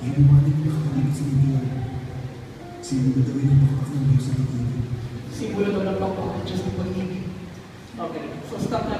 Inumanin mo nakakalimutan sa mundo. Sino ba daw yung napakatak ng Diyos sa pag-ibig? Simbolo daw ng pagpapakit Diyos ng pag-ibig. Okay, so stop na